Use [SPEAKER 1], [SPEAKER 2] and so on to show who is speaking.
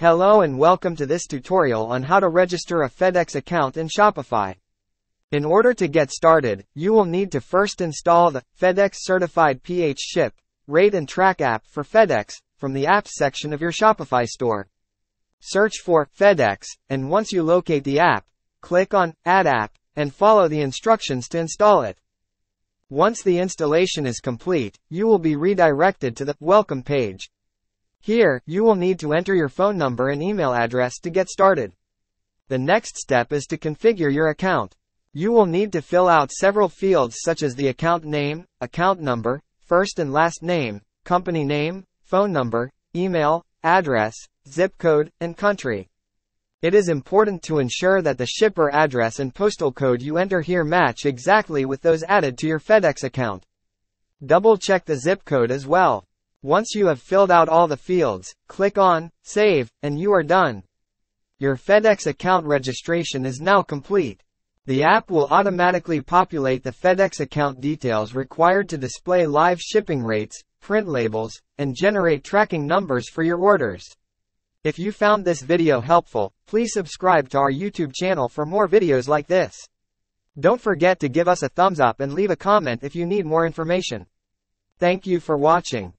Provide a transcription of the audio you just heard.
[SPEAKER 1] Hello and welcome to this tutorial on how to register a FedEx account in Shopify. In order to get started, you will need to first install the FedEx Certified PH Ship, Rate and Track app for FedEx from the apps section of your Shopify store. Search for FedEx, and once you locate the app, click on Add App and follow the instructions to install it. Once the installation is complete, you will be redirected to the Welcome page. Here, you will need to enter your phone number and email address to get started. The next step is to configure your account. You will need to fill out several fields such as the account name, account number, first and last name, company name, phone number, email, address, zip code, and country. It is important to ensure that the shipper address and postal code you enter here match exactly with those added to your FedEx account. Double check the zip code as well. Once you have filled out all the fields, click on Save, and you are done. Your FedEx account registration is now complete. The app will automatically populate the FedEx account details required to display live shipping rates, print labels, and generate tracking numbers for your orders. If you found this video helpful, please subscribe to our YouTube channel for more videos like this. Don't forget to give us a thumbs up and leave a comment if you need more information. Thank you for watching.